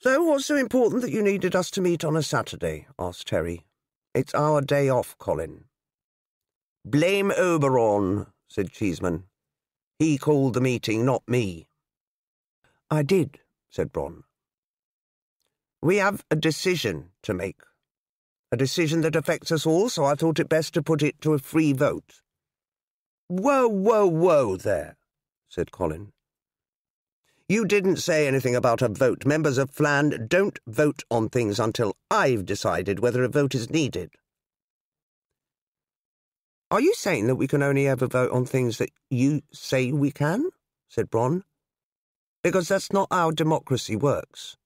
So, what's so important that you needed us to meet on a Saturday? asked Terry. It's our day off, Colin. Blame Oberon, said Cheeseman. He called the meeting, not me. I did, said Bron. We have a decision to make. A decision that affects us all, so I thought it best to put it to a free vote. Whoa, whoa, whoa there, said Colin. You didn't say anything about a vote. Members of Flan don't vote on things until I've decided whether a vote is needed. Are you saying that we can only ever vote on things that you say we can? said Bron. Because that's not how democracy works.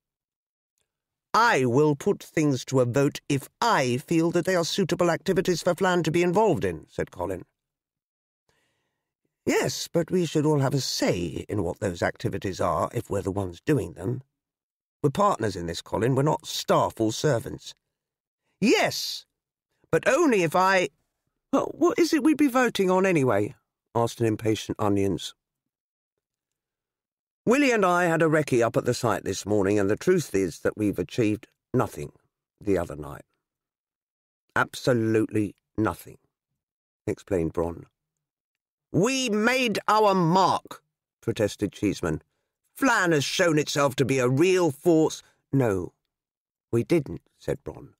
I will put things to a vote if I feel that they are suitable activities for Flan to be involved in, said Colin. Yes, but we should all have a say in what those activities are if we're the ones doing them. We're partners in this, Colin. We're not staff or servants. Yes, but only if I. Well, what is it we'd be voting on anyway? asked an impatient Onions. Willie and I had a recce up at the site this morning, and the truth is that we've achieved nothing the other night. Absolutely nothing, explained Bron. We made our mark, protested Cheeseman. Flan has shown itself to be a real force. No, we didn't, said Bron.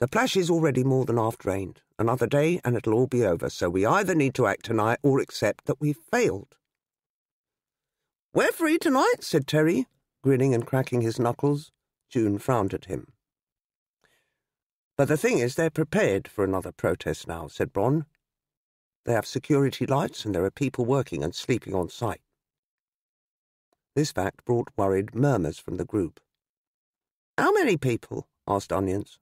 The plash is already more than half drained. Another day and it'll all be over, so we either need to act tonight or accept that we've failed. We're free tonight, said Terry, grinning and cracking his knuckles. June frowned at him. But the thing is, they're prepared for another protest now, said Bron. They have security lights and there are people working and sleeping on site. This fact brought worried murmurs from the group. How many people? asked Onions.